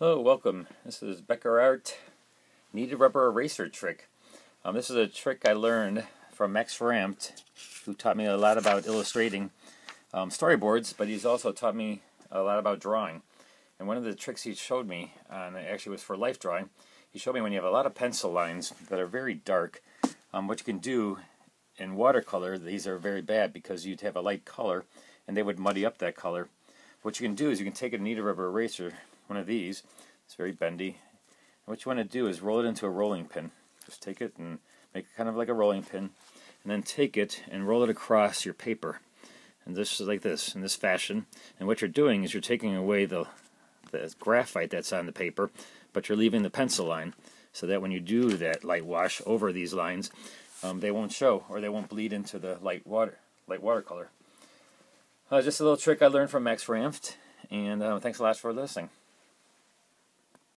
Hello, welcome. This is BeckerArt Kneaded Rubber Eraser Trick. Um, this is a trick I learned from Max Rampt, who taught me a lot about illustrating um, storyboards, but he's also taught me a lot about drawing. And one of the tricks he showed me, and actually was for life drawing, he showed me when you have a lot of pencil lines that are very dark, um, what you can do in watercolor, these are very bad because you'd have a light color and they would muddy up that color. What you can do is you can take a kneaded rubber eraser, one of these, it's very bendy, and what you want to do is roll it into a rolling pin. Just take it and make it kind of like a rolling pin, and then take it and roll it across your paper. And this is like this, in this fashion. And what you're doing is you're taking away the, the graphite that's on the paper, but you're leaving the pencil line so that when you do that light wash over these lines, um, they won't show or they won't bleed into the light water, light watercolor. Uh, just a little trick I learned from Max Ramft, and uh, thanks a lot for listening.